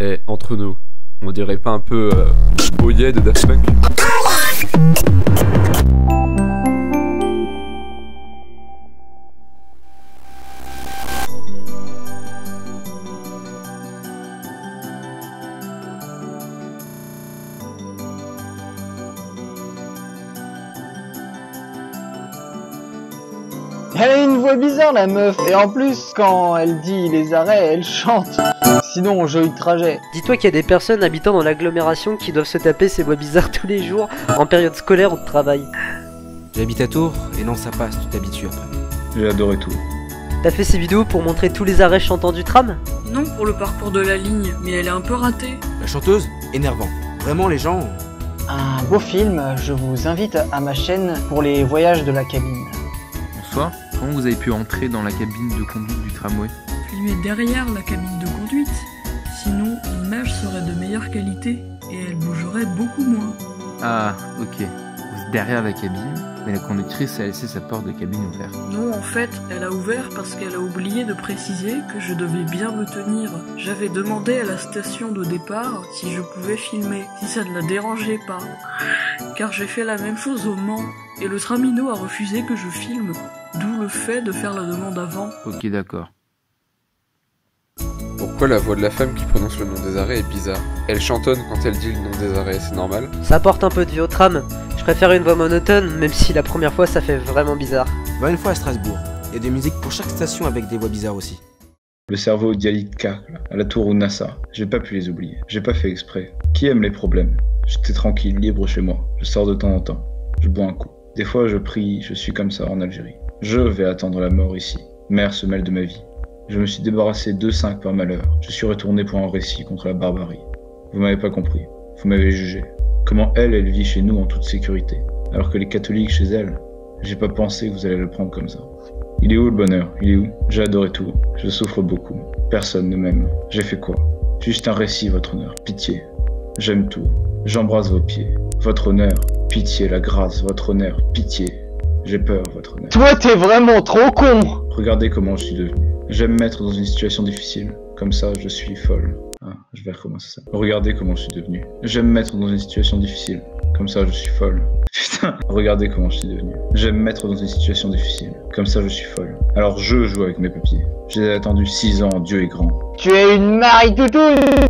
Eh, entre nous, on dirait pas un peu euh, Oye de Daft Punk Elle a une voix bizarre la meuf, et en plus quand elle dit les arrêts, elle chante. Sinon, joli trajet. Dis-toi qu'il y a des personnes habitant dans l'agglomération qui doivent se taper ces voix bizarres tous les jours en période scolaire ou de travail. J'habite à Tours, et non ça passe, tu t'habitues après. J'ai adoré tout. T'as fait ces vidéos pour montrer tous les arrêts chantants du tram? Non pour le parcours de la ligne, mais elle est un peu ratée. La chanteuse Énervant. Vraiment les gens... Un beau film, je vous invite à ma chaîne pour les voyages de la cabine. Bonsoir, comment vous avez pu entrer dans la cabine de conduite du tramway lui est derrière la cabine de conduite. Sinon, l'image serait de meilleure qualité et elle bougerait beaucoup moins. Ah, ok. Derrière la cabine, mais la conductrice a laissé sa porte de cabine ouverte. Non, en fait, elle a ouvert parce qu'elle a oublié de préciser que je devais bien me tenir. J'avais demandé à la station de départ si je pouvais filmer, si ça ne la dérangeait pas. Car j'ai fait la même chose au Mans, et le tramino a refusé que je filme, d'où le fait de faire la demande avant. Ok, d'accord. Pourquoi la voix de la femme qui prononce le nom des arrêts est bizarre? Elle chantonne quand elle dit le nom des arrêts, c'est normal? Ça apporte un peu de vie au tram. Je préfère une voix monotone, même si la première fois ça fait vraiment bizarre. Va une fois à Strasbourg. Il y a des musiques pour chaque station avec des voix bizarres aussi. Le cerveau dialyte là, à la tour ou NASA. J'ai pas pu les oublier. J'ai pas fait exprès. Qui aime les problèmes? J'étais tranquille, libre chez moi. Je sors de temps en temps. Je bois un coup. Des fois, je prie, je suis comme ça en Algérie. Je vais attendre la mort ici. Mère se mêle de ma vie. Je me suis débarrassé de 5 par malheur. Je suis retourné pour un récit contre la barbarie. Vous m'avez pas compris. Vous m'avez jugé. Comment elle, elle vit chez nous en toute sécurité, alors que les catholiques chez elle, j'ai pas pensé que vous allez le prendre comme ça. Il est où le bonheur? Il est où? J'ai adoré tout. Je souffre beaucoup. Personne ne m'aime. J'ai fait quoi? Juste un récit, votre honneur. Pitié. J'aime tout. J'embrasse vos pieds. Votre honneur. Pitié, la grâce, votre honneur. Pitié. J'ai peur, votre honneur. Toi, t'es vraiment trop con Regardez comment je suis devenu. J'aime me mettre dans une situation difficile. Comme ça, je suis folle. Ah, je vais recommencer ça. Regardez comment je suis devenu. J'aime me mettre dans une situation difficile. Comme ça, je suis folle. Putain, regardez comment je suis devenu. J'aime me mettre dans une situation difficile. Comme ça, je suis folle. Alors je joue avec mes papiers. J'ai attendu 6 ans, Dieu est grand. Tu es une Marie Toutou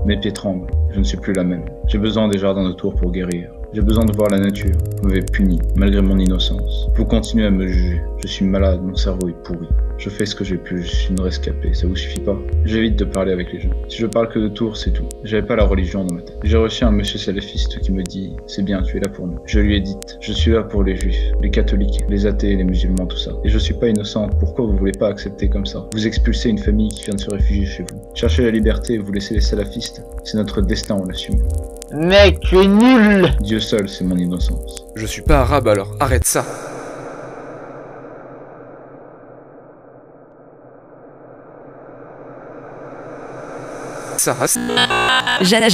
Mes pieds tremblent. Je ne suis plus la même. J'ai besoin des jardins autour pour guérir. J'ai besoin de voir la nature. Vous m'avez puni, malgré mon innocence. Vous continuez à me juger. Je suis malade, mon cerveau est pourri. Je fais ce que j'ai pu, je suis une rescapée, ça vous suffit pas J'évite de parler avec les gens. Si je parle que de tours, c'est tout. J'avais pas la religion dans ma tête. J'ai reçu un monsieur salafiste qui me dit C'est bien, tu es là pour nous. Je lui ai dit Je suis là pour les juifs, les catholiques, les athées, les musulmans, tout ça. Et je suis pas innocente, pourquoi vous voulez pas accepter comme ça? Vous expulsez une famille qui vient de se réfugier chez vous. Cherchez la liberté, vous laissez les salafistes. C'est notre destin, on l'assume. Mec, tu es nul. Dieu seul, c'est mon innocence. Je suis pas arabe alors, arrête ça. Ça, Jana-